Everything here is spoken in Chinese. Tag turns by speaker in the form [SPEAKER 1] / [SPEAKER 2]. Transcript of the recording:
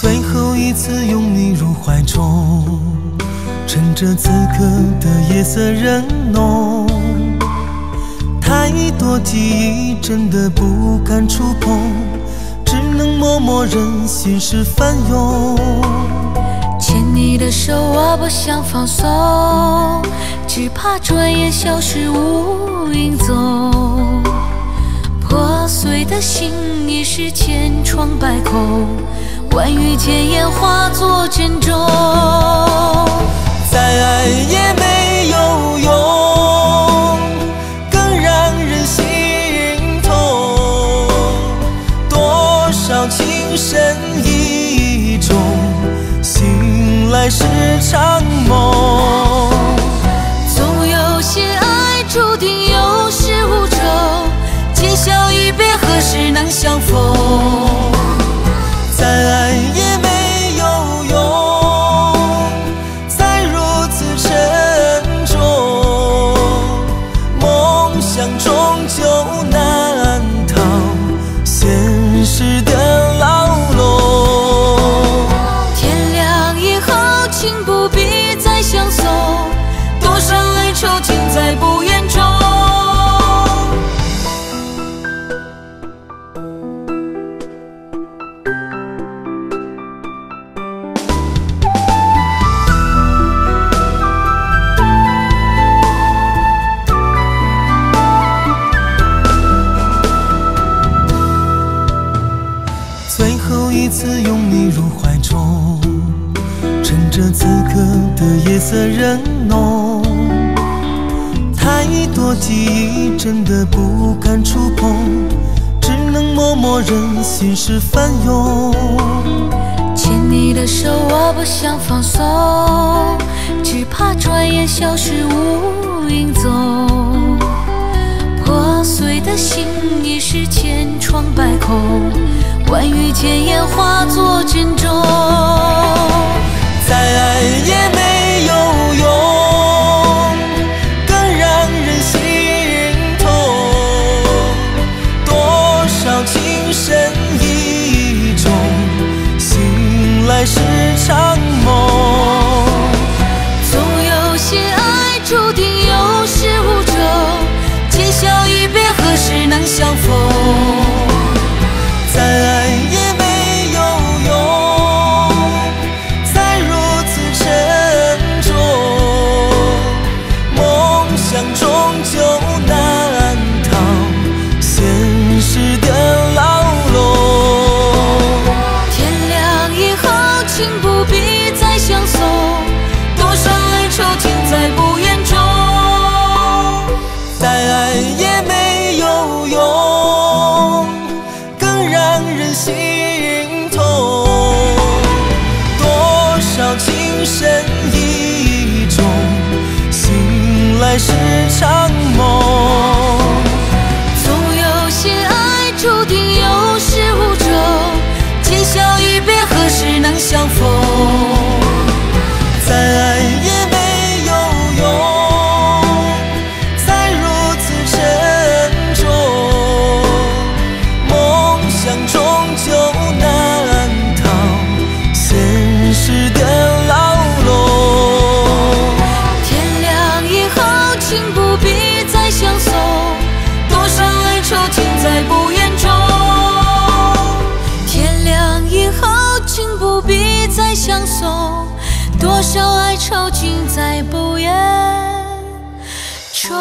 [SPEAKER 1] 最后一次拥你入怀中，趁着此刻的夜色仍浓，我记忆真的不敢触碰，只能默默忍心事翻涌。
[SPEAKER 2] 牵你的手，我不想放松，只怕转眼消失无影踪。破碎的心已是千疮百孔，万语千言化作珍重。
[SPEAKER 1] 再爱深意中，醒来是场梦。
[SPEAKER 2] 总有些爱注定有始无终，今宵一别，何时能相逢？
[SPEAKER 1] 次拥你入怀中，趁着此刻的夜色仍浓，太多记忆真的不敢触碰，只能默默忍心事翻涌。
[SPEAKER 2] 牵你的手，我不想放松，只怕转眼消失无影踪。破碎的心已是千疮百孔，万语千言化作珍重。
[SPEAKER 1] 再爱也深意中醒来是场梦。
[SPEAKER 2] 总有些爱注定有始无终今宵一别何时能相逢？
[SPEAKER 1] 多
[SPEAKER 2] 少哀愁尽在不言中